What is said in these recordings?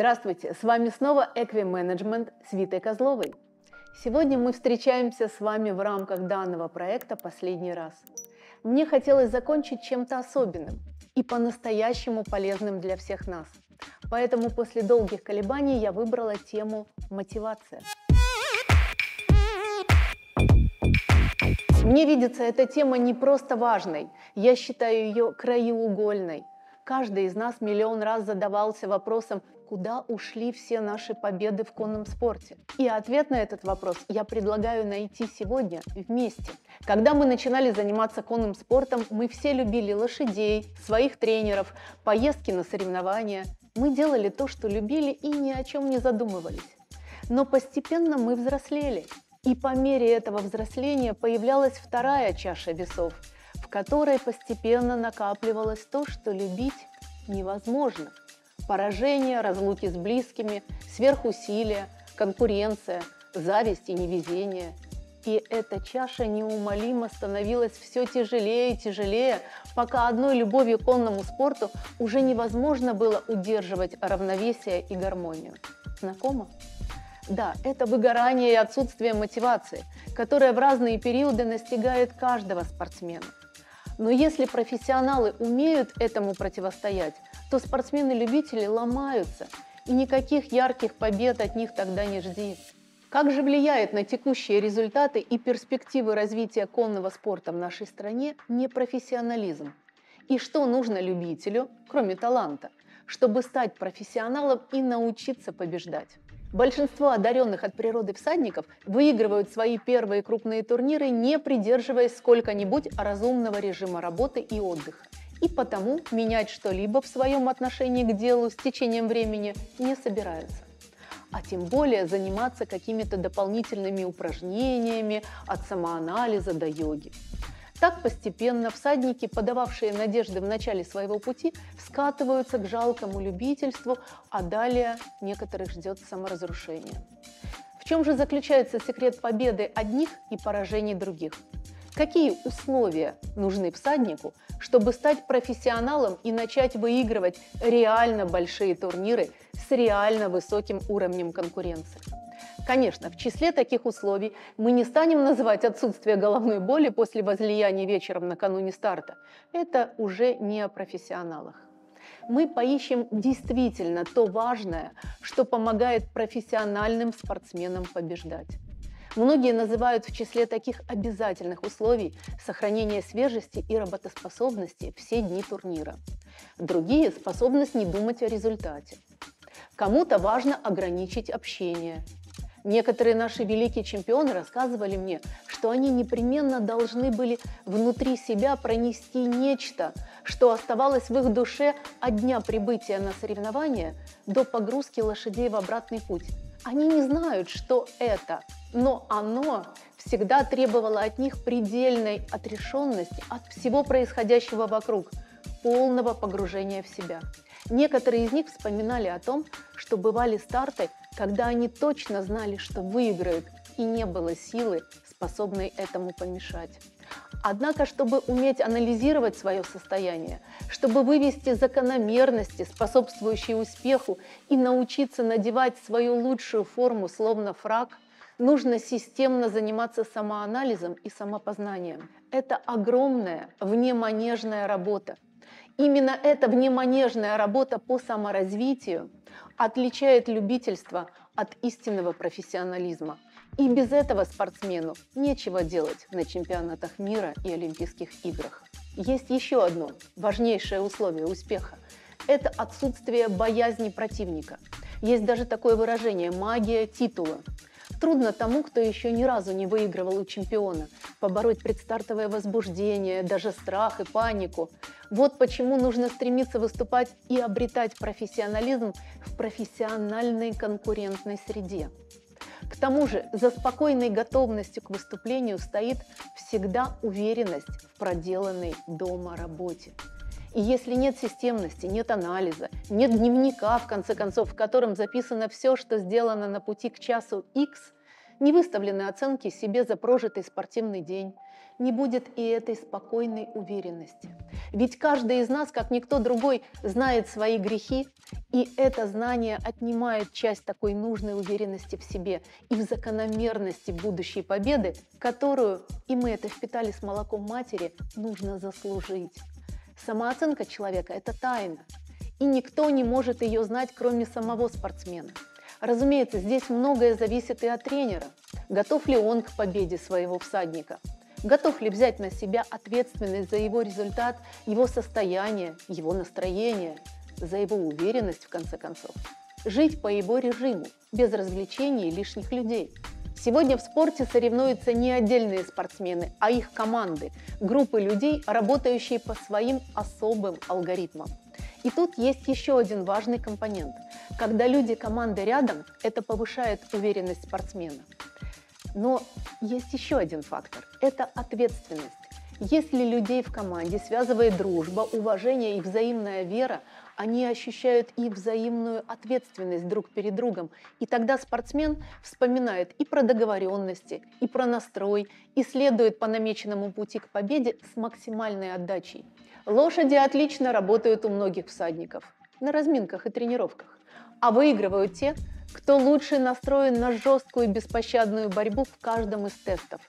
Здравствуйте, с вами снова Equi Management с Витой Козловой. Сегодня мы встречаемся с вами в рамках данного проекта последний раз. Мне хотелось закончить чем-то особенным и по-настоящему полезным для всех нас. Поэтому после долгих колебаний я выбрала тему «Мотивация». Мне видится эта тема не просто важной, я считаю ее краеугольной. Каждый из нас миллион раз задавался вопросом, куда ушли все наши победы в конном спорте. И ответ на этот вопрос я предлагаю найти сегодня вместе. Когда мы начинали заниматься конным спортом, мы все любили лошадей, своих тренеров, поездки на соревнования. Мы делали то, что любили и ни о чем не задумывались. Но постепенно мы взрослели. И по мере этого взросления появлялась вторая чаша весов, в которой постепенно накапливалось то, что любить невозможно. Поражение, разлуки с близкими, сверхусилия, конкуренция, зависть и невезение. И эта чаша неумолимо становилась все тяжелее и тяжелее, пока одной любовью к конному спорту уже невозможно было удерживать равновесие и гармонию. Знакомо? Да, это выгорание и отсутствие мотивации, которое в разные периоды настигает каждого спортсмена. Но если профессионалы умеют этому противостоять, то спортсмены-любители ломаются, и никаких ярких побед от них тогда не жди. Как же влияет на текущие результаты и перспективы развития конного спорта в нашей стране непрофессионализм? И что нужно любителю, кроме таланта, чтобы стать профессионалом и научиться побеждать? Большинство одаренных от природы всадников выигрывают свои первые крупные турниры, не придерживаясь сколько-нибудь разумного режима работы и отдыха. И потому менять что-либо в своем отношении к делу с течением времени не собираются а тем более заниматься какими-то дополнительными упражнениями от самоанализа до йоги. Так постепенно всадники, подававшие надежды в начале своего пути, скатываются к жалкому любительству, а далее некоторых ждет саморазрушение. В чем же заключается секрет победы одних и поражений других? Какие условия нужны всаднику, чтобы стать профессионалом и начать выигрывать реально большие турниры с реально высоким уровнем конкуренции? Конечно, в числе таких условий мы не станем называть отсутствие головной боли после возлияния вечером накануне старта. Это уже не о профессионалах. Мы поищем действительно то важное, что помогает профессиональным спортсменам побеждать. Многие называют в числе таких обязательных условий сохранение свежести и работоспособности все дни турнира. Другие – способность не думать о результате. Кому-то важно ограничить общение – Некоторые наши великие чемпионы рассказывали мне, что они непременно должны были внутри себя пронести нечто, что оставалось в их душе от дня прибытия на соревнования до погрузки лошадей в обратный путь. Они не знают, что это, но оно всегда требовало от них предельной отрешенности от всего происходящего вокруг, полного погружения в себя. Некоторые из них вспоминали о том, что бывали старты, когда они точно знали, что выиграют, и не было силы, способной этому помешать. Однако, чтобы уметь анализировать свое состояние, чтобы вывести закономерности, способствующие успеху, и научиться надевать свою лучшую форму, словно фраг, нужно системно заниматься самоанализом и самопознанием. Это огромная внеманежная работа. Именно эта внеманежная работа по саморазвитию отличает любительство от истинного профессионализма. И без этого спортсмену нечего делать на чемпионатах мира и Олимпийских играх. Есть еще одно важнейшее условие успеха. Это отсутствие боязни противника. Есть даже такое выражение «магия титула». Трудно тому, кто еще ни разу не выигрывал у чемпиона, побороть предстартовое возбуждение, даже страх и панику. Вот почему нужно стремиться выступать и обретать профессионализм в профессиональной конкурентной среде. К тому же за спокойной готовностью к выступлению стоит всегда уверенность в проделанной дома работе. И если нет системности, нет анализа, нет дневника, в конце концов, в котором записано все, что сделано на пути к часу X, не выставлены оценки себе за прожитый спортивный день, не будет и этой спокойной уверенности. Ведь каждый из нас, как никто другой, знает свои грехи, и это знание отнимает часть такой нужной уверенности в себе и в закономерности будущей победы, которую, и мы это впитали с молоком матери, нужно заслужить. Самооценка человека – это тайна, и никто не может ее знать, кроме самого спортсмена. Разумеется, здесь многое зависит и от тренера. Готов ли он к победе своего всадника – Готов ли взять на себя ответственность за его результат, его состояние, его настроение, за его уверенность, в конце концов? Жить по его режиму, без развлечений и лишних людей. Сегодня в спорте соревнуются не отдельные спортсмены, а их команды, группы людей, работающие по своим особым алгоритмам. И тут есть еще один важный компонент. Когда люди команды рядом, это повышает уверенность спортсмена. Но есть еще один фактор – это ответственность. Если людей в команде связывает дружба, уважение и взаимная вера, они ощущают и взаимную ответственность друг перед другом. И тогда спортсмен вспоминает и про договоренности, и про настрой, и следует по намеченному пути к победе с максимальной отдачей. Лошади отлично работают у многих всадников на разминках и тренировках, а выигрывают те, кто лучше настроен на жесткую и беспощадную борьбу в каждом из тестов,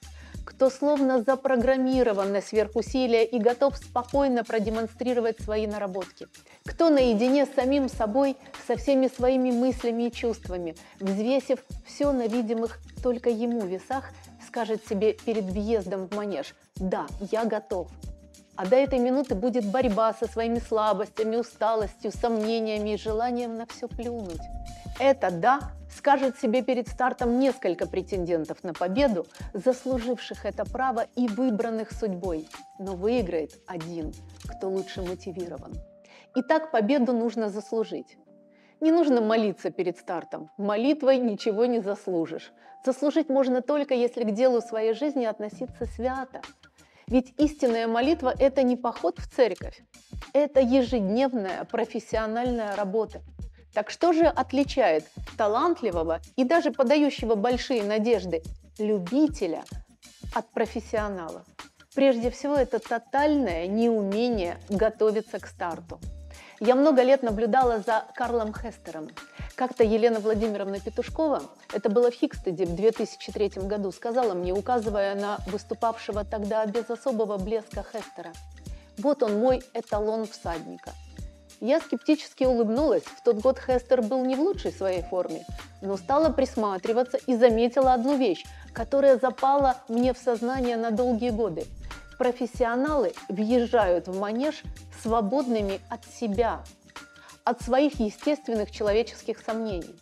кто словно запрограммирован на сверхусилия и готов спокойно продемонстрировать свои наработки, кто наедине с самим собой, со всеми своими мыслями и чувствами, взвесив все на видимых только ему весах, скажет себе перед въездом в манеж «Да, я готов». А до этой минуты будет борьба со своими слабостями, усталостью, сомнениями и желанием на все плюнуть. Это «да» скажет себе перед стартом несколько претендентов на победу, заслуживших это право и выбранных судьбой. Но выиграет один, кто лучше мотивирован. Итак, победу нужно заслужить. Не нужно молиться перед стартом. Молитвой ничего не заслужишь. Заслужить можно только, если к делу своей жизни относиться свято. Ведь истинная молитва – это не поход в церковь. Это ежедневная профессиональная работа. Так что же отличает талантливого и даже подающего большие надежды любителя от профессионала? Прежде всего, это тотальное неумение готовиться к старту. Я много лет наблюдала за Карлом Хестером. Как-то Елена Владимировна Петушкова, это было в Хикстеде в 2003 году, сказала мне, указывая на выступавшего тогда без особого блеска Хестера, «Вот он мой эталон всадника. Я скептически улыбнулась. В тот год Хестер был не в лучшей своей форме, но стала присматриваться и заметила одну вещь, которая запала мне в сознание на долгие годы. Профессионалы въезжают в манеж свободными от себя, от своих естественных человеческих сомнений.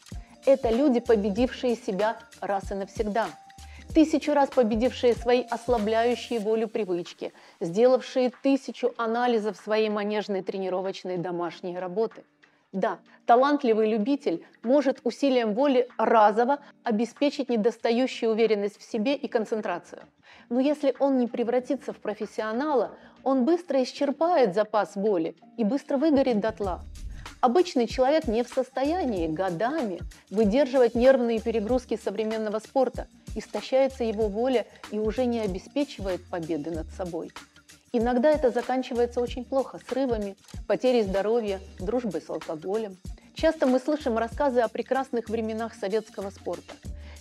Это люди, победившие себя раз и навсегда – тысячу раз победившие свои ослабляющие волю привычки, сделавшие тысячу анализов своей манежной тренировочной домашней работы. Да, талантливый любитель может усилием воли разово обеспечить недостающую уверенность в себе и концентрацию. Но если он не превратится в профессионала, он быстро исчерпает запас воли и быстро выгорит дотла. Обычный человек не в состоянии годами выдерживать нервные перегрузки современного спорта, истощается его воля и уже не обеспечивает победы над собой. Иногда это заканчивается очень плохо, срывами, потерей здоровья, дружбой с алкоголем. Часто мы слышим рассказы о прекрасных временах советского спорта.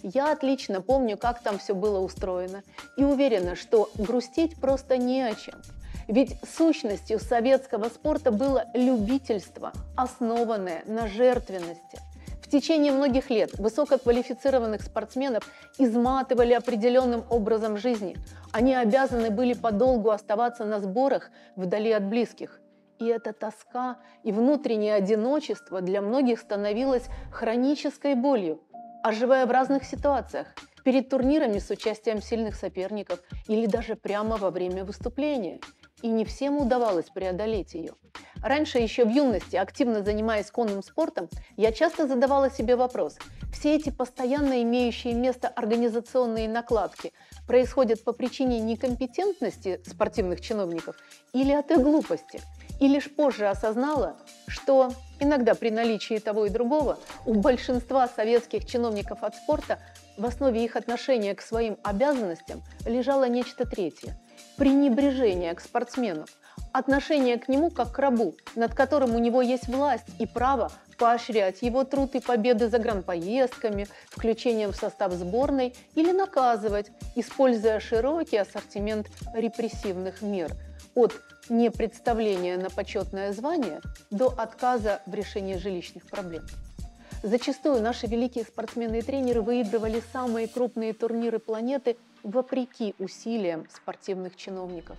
Я отлично помню, как там все было устроено, и уверена, что грустить просто не о чем – ведь сущностью советского спорта было любительство, основанное на жертвенности. В течение многих лет высококвалифицированных спортсменов изматывали определенным образом жизни. Они обязаны были подолгу оставаться на сборах вдали от близких. И эта тоска и внутреннее одиночество для многих становилось хронической болью, оживая в разных ситуациях, перед турнирами с участием сильных соперников или даже прямо во время выступления – и не всем удавалось преодолеть ее. Раньше, еще в юности, активно занимаясь конным спортом, я часто задавала себе вопрос, все эти постоянно имеющие место организационные накладки происходят по причине некомпетентности спортивных чиновников или от их глупости? И лишь позже осознала, что иногда при наличии того и другого у большинства советских чиновников от спорта в основе их отношения к своим обязанностям лежало нечто третье – пренебрежение к спортсмену, отношение к нему как к рабу, над которым у него есть власть и право поощрять его труд и победы за гран-поездками, включением в состав сборной или наказывать, используя широкий ассортимент репрессивных мер от непредставления на почетное звание до отказа в решении жилищных проблем. Зачастую наши великие спортсмены и тренеры выигрывали самые крупные турниры планеты вопреки усилиям спортивных чиновников.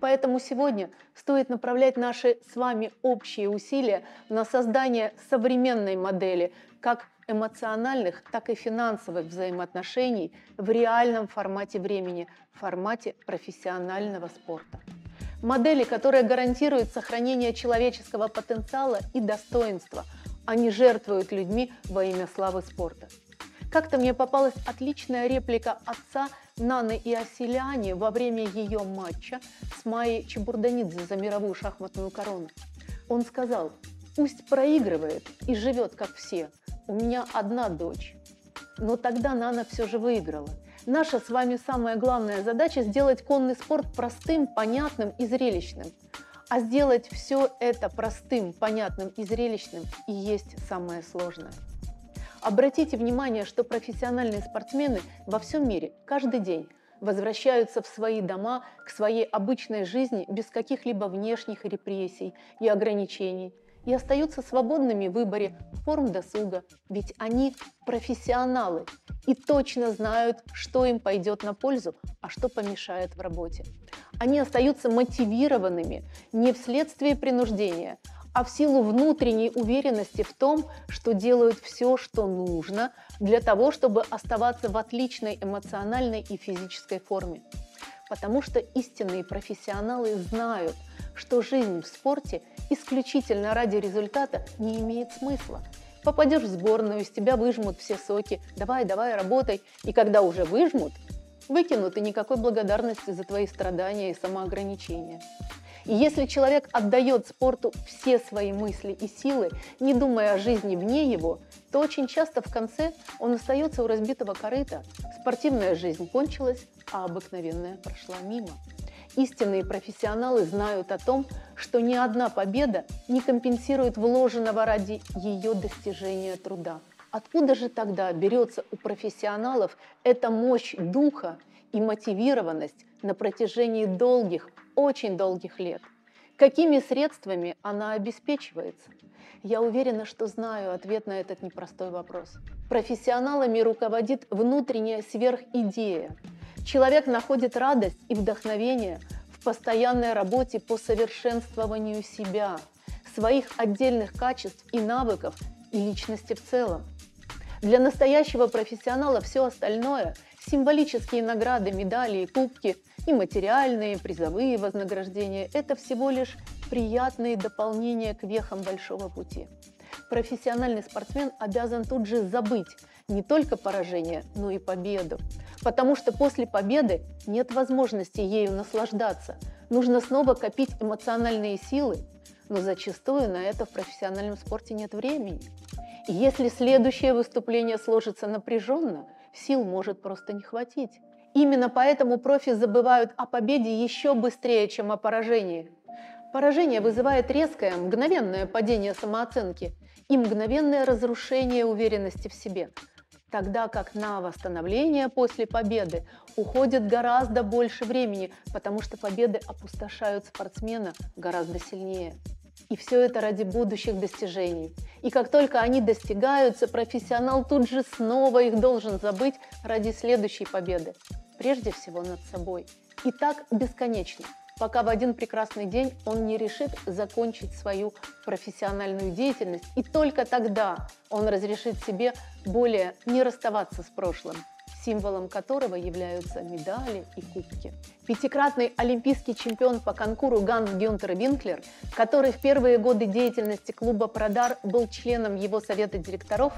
Поэтому сегодня стоит направлять наши с вами общие усилия на создание современной модели как эмоциональных, так и финансовых взаимоотношений в реальном формате времени, в формате профессионального спорта. Модели, которая гарантирует сохранение человеческого потенциала и достоинства – они жертвуют людьми во имя славы спорта. Как-то мне попалась отличная реплика отца Наны и Асиляни во время ее матча с Майей Чебурданидзе за мировую шахматную корону. Он сказал, пусть проигрывает и живет как все, у меня одна дочь. Но тогда Нана все же выиграла. Наша с вами самая главная задача сделать конный спорт простым, понятным и зрелищным – а сделать все это простым, понятным и зрелищным и есть самое сложное. Обратите внимание, что профессиональные спортсмены во всем мире каждый день возвращаются в свои дома, к своей обычной жизни без каких-либо внешних репрессий и ограничений и остаются свободными в выборе форм досуга, ведь они профессионалы и точно знают, что им пойдет на пользу, а что помешает в работе. Они остаются мотивированными не вследствие принуждения, а в силу внутренней уверенности в том, что делают все, что нужно для того, чтобы оставаться в отличной эмоциональной и физической форме. Потому что истинные профессионалы знают, что жизнь в спорте исключительно ради результата не имеет смысла. Попадешь в сборную, из тебя выжмут все соки, давай, давай, работай. И когда уже выжмут, выкинут и никакой благодарности за твои страдания и самоограничения. И если человек отдает спорту все свои мысли и силы, не думая о жизни вне его, то очень часто в конце он остается у разбитого корыта. Спортивная жизнь кончилась, а обыкновенная прошла мимо. Истинные профессионалы знают о том, что ни одна победа не компенсирует вложенного ради ее достижения труда. Откуда же тогда берется у профессионалов эта мощь духа и мотивированность на протяжении долгих, очень долгих лет? Какими средствами она обеспечивается? Я уверена, что знаю ответ на этот непростой вопрос. Профессионалами руководит внутренняя сверхидея. Человек находит радость и вдохновение в постоянной работе по совершенствованию себя, своих отдельных качеств и навыков и личности в целом. Для настоящего профессионала все остальное – символические награды, медали и кубки и материальные, призовые вознаграждения – это всего лишь приятные дополнения к вехам большого пути. Профессиональный спортсмен обязан тут же забыть не только поражение, но и победу. Потому что после победы нет возможности ею наслаждаться. Нужно снова копить эмоциональные силы, но зачастую на это в профессиональном спорте нет времени. И если следующее выступление сложится напряженно, сил может просто не хватить. Именно поэтому профи забывают о победе еще быстрее, чем о поражении. Поражение вызывает резкое, мгновенное падение самооценки и мгновенное разрушение уверенности в себе, тогда как на восстановление после победы уходит гораздо больше времени, потому что победы опустошают спортсмена гораздо сильнее. И все это ради будущих достижений. И как только они достигаются, профессионал тут же снова их должен забыть ради следующей победы. Прежде всего над собой. И так бесконечно, пока в один прекрасный день он не решит закончить свою профессиональную деятельность. И только тогда он разрешит себе более не расставаться с прошлым символом которого являются медали и кубки. Пятикратный олимпийский чемпион по конкуру Ганс Гюнтер Винклер, который в первые годы деятельности клуба «Продар» был членом его совета директоров,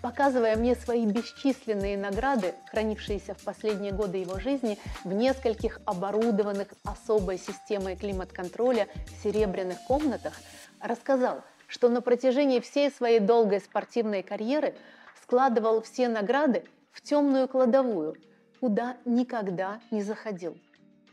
показывая мне свои бесчисленные награды, хранившиеся в последние годы его жизни в нескольких оборудованных особой системой климат-контроля серебряных комнатах, рассказал, что на протяжении всей своей долгой спортивной карьеры складывал все награды в темную кладовую, куда никогда не заходил.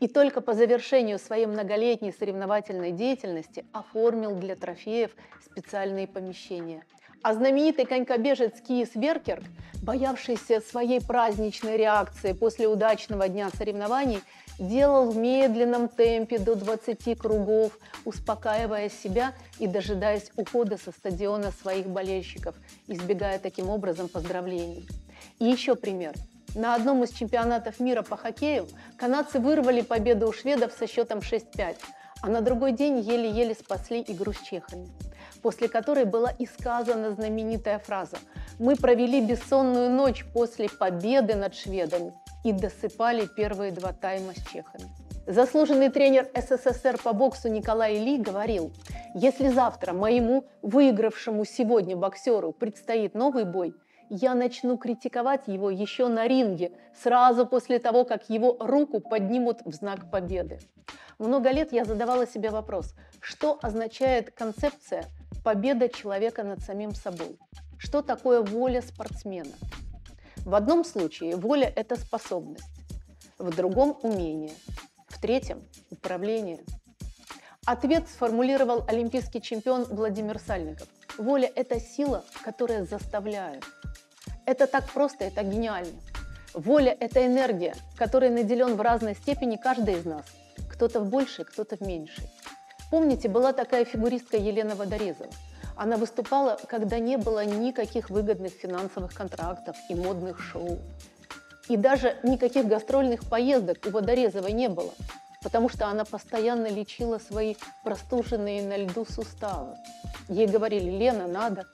и только по завершению своей многолетней соревновательной деятельности оформил для трофеев специальные помещения. А знаменитый конькобежец Киис Веркерк, боявшийся своей праздничной реакции после удачного дня соревнований, делал в медленном темпе до 20 кругов, успокаивая себя и дожидаясь ухода со стадиона своих болельщиков, избегая таким образом поздравлений. И еще пример. На одном из чемпионатов мира по хоккею канадцы вырвали победу у шведов со счетом 6-5, а на другой день еле-еле спасли игру с чехами, после которой была и сказана знаменитая фраза «Мы провели бессонную ночь после победы над шведами и досыпали первые два тайма с чехами». Заслуженный тренер СССР по боксу Николай Ли говорил, если завтра моему выигравшему сегодня боксеру предстоит новый бой – я начну критиковать его еще на ринге, сразу после того, как его руку поднимут в знак победы. Много лет я задавала себе вопрос, что означает концепция «победа человека над самим собой»? Что такое воля спортсмена? В одном случае воля – это способность, в другом – умение, в третьем – управление. Ответ сформулировал олимпийский чемпион Владимир Сальников. Воля – это сила, которая заставляет – это так просто, это гениально. Воля – это энергия, которой наделен в разной степени каждый из нас. Кто-то в большей, кто-то в меньшей. Помните, была такая фигуристка Елена Водорезова. Она выступала, когда не было никаких выгодных финансовых контрактов и модных шоу. И даже никаких гастрольных поездок у Водорезовой не было, потому что она постоянно лечила свои простуженные на льду суставы. Ей говорили, Лена, надо,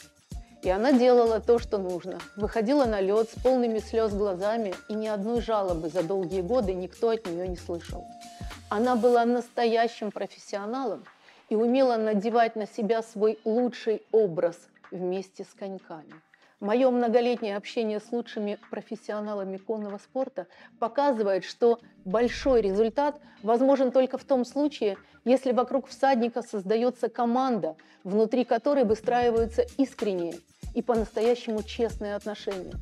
и она делала то, что нужно. Выходила на лед с полными слез глазами, и ни одной жалобы за долгие годы никто от нее не слышал. Она была настоящим профессионалом и умела надевать на себя свой лучший образ вместе с коньками. Мое многолетнее общение с лучшими профессионалами конного спорта показывает, что большой результат возможен только в том случае, если вокруг всадника создается команда, внутри которой выстраиваются искренние и по-настоящему честные отношения.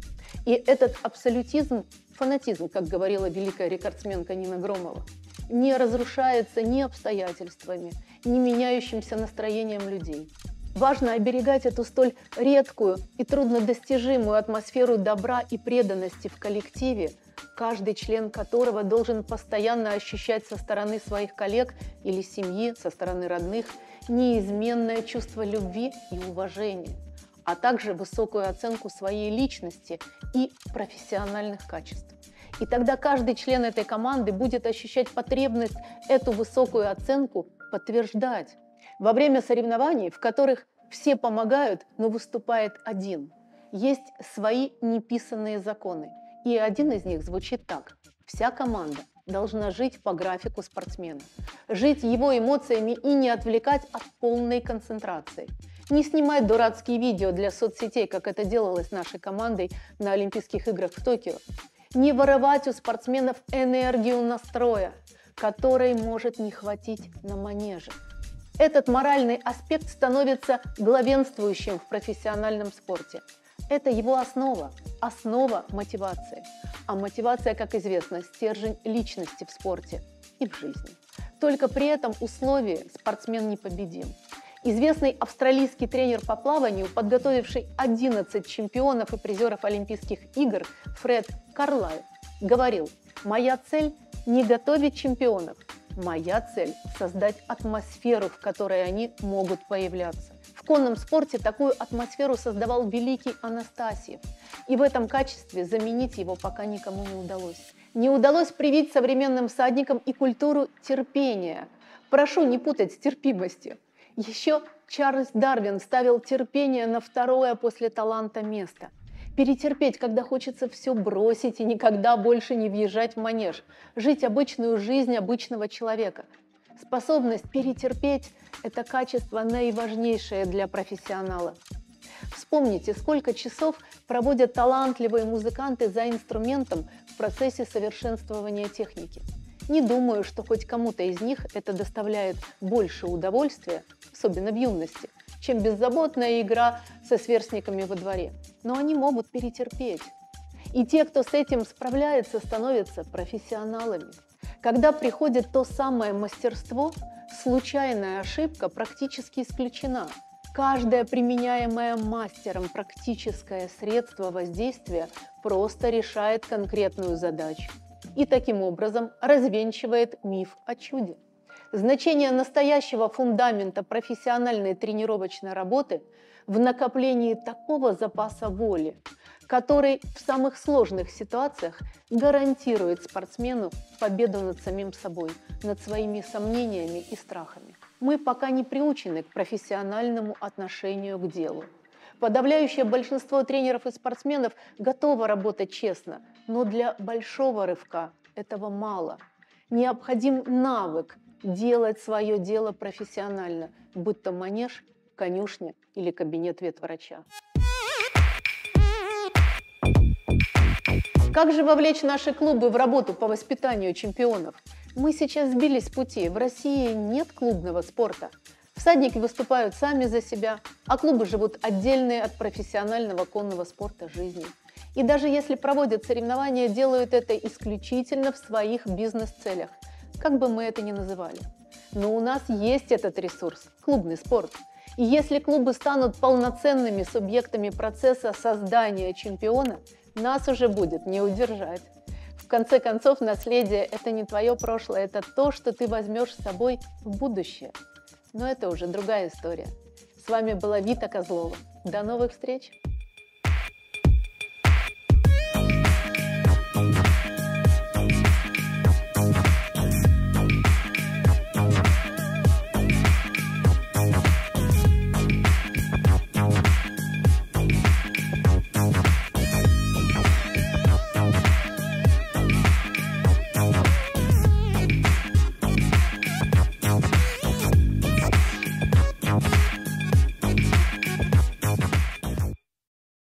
И этот абсолютизм, фанатизм, как говорила великая рекордсменка Нина Громова, не разрушается ни обстоятельствами, ни меняющимся настроением людей. Важно оберегать эту столь редкую и труднодостижимую атмосферу добра и преданности в коллективе, каждый член которого должен постоянно ощущать со стороны своих коллег или семьи, со стороны родных, неизменное чувство любви и уважения а также высокую оценку своей личности и профессиональных качеств. И тогда каждый член этой команды будет ощущать потребность эту высокую оценку подтверждать. Во время соревнований, в которых все помогают, но выступает один, есть свои неписанные законы. И один из них звучит так. Вся команда должна жить по графику спортсмена, жить его эмоциями и не отвлекать от полной концентрации – не снимать дурацкие видео для соцсетей, как это делалось нашей командой на Олимпийских играх в Токио. Не вырывать у спортсменов энергию настроя, которой может не хватить на манеже. Этот моральный аспект становится главенствующим в профессиональном спорте. Это его основа, основа мотивации. А мотивация, как известно, стержень личности в спорте и в жизни. Только при этом условии спортсмен непобедим. Известный австралийский тренер по плаванию, подготовивший 11 чемпионов и призеров Олимпийских игр Фред Карлай, говорил, «Моя цель – не готовить чемпионов. Моя цель – создать атмосферу, в которой они могут появляться». В конном спорте такую атмосферу создавал великий Анастасиев. И в этом качестве заменить его пока никому не удалось. Не удалось привить современным всадникам и культуру терпения. Прошу не путать с терпимостью. Еще Чарльз Дарвин ставил терпение на второе после таланта место. Перетерпеть, когда хочется все бросить и никогда больше не въезжать в манеж. Жить обычную жизнь обычного человека. Способность перетерпеть – это качество наиважнейшее для профессионала. Вспомните, сколько часов проводят талантливые музыканты за инструментом в процессе совершенствования техники. Не думаю, что хоть кому-то из них это доставляет больше удовольствия, особенно в юности, чем беззаботная игра со сверстниками во дворе. Но они могут перетерпеть. И те, кто с этим справляется, становятся профессионалами. Когда приходит то самое мастерство, случайная ошибка практически исключена. Каждое применяемое мастером практическое средство воздействия просто решает конкретную задачу и таким образом развенчивает миф о чуде. Значение настоящего фундамента профессиональной тренировочной работы в накоплении такого запаса воли, который в самых сложных ситуациях гарантирует спортсмену победу над самим собой, над своими сомнениями и страхами. Мы пока не приучены к профессиональному отношению к делу. Подавляющее большинство тренеров и спортсменов готово работать честно, но для большого рывка этого мало. Необходим навык делать свое дело профессионально, будь то манеж, конюшня или кабинет ветврача. Как же вовлечь наши клубы в работу по воспитанию чемпионов? Мы сейчас сбились с пути. В России нет клубного спорта. Всадники выступают сами за себя, а клубы живут отдельные от профессионального конного спорта жизни. И даже если проводят соревнования, делают это исключительно в своих бизнес-целях – как бы мы это ни называли. Но у нас есть этот ресурс – клубный спорт. И если клубы станут полноценными субъектами процесса создания чемпиона, нас уже будет не удержать. В конце концов, наследие – это не твое прошлое, это то, что ты возьмешь с собой в будущее. Но это уже другая история. С вами была Вита Козлова. До новых встреч!